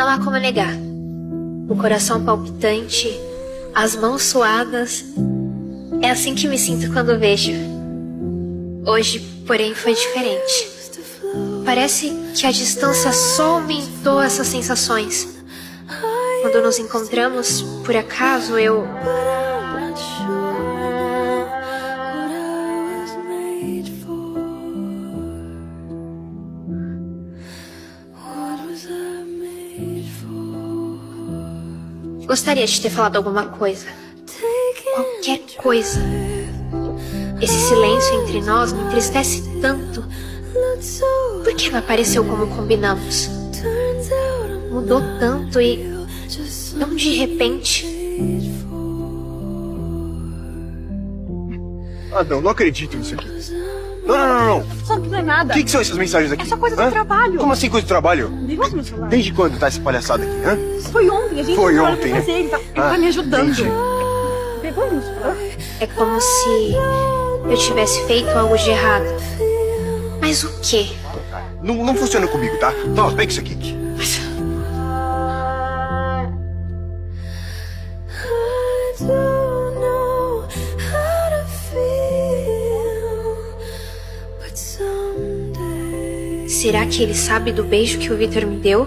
Não há como negar. O coração palpitante, as mãos suadas. É assim que me sinto quando vejo. Hoje, porém, foi diferente. Parece que a distância só aumentou essas sensações. Quando nos encontramos, por acaso, eu. Gostaria de ter falado alguma coisa. Qualquer coisa. Esse silêncio entre nós me entristece tanto. Por que não apareceu como combinamos? Mudou tanto e. tão de repente. Ah, não, não acredito nisso aqui. Não, não, não, não. Sabe que não é nada. O que, que são essas mensagens aqui? É só coisa do Hã? trabalho. Como assim coisa do trabalho? Devolve meu celular. Desde quando tá essa palhaçada aqui, hã? Foi ontem, a gente Foi ontem, né? fazer, ele tá, ele Ah, tá me ajudando. entendi. Devolve meu celular. É como se eu tivesse feito algo de errado. Mas o quê? Não, não funciona comigo, tá? Toma, pega isso aqui. Será que ele sabe do beijo que o Victor me deu?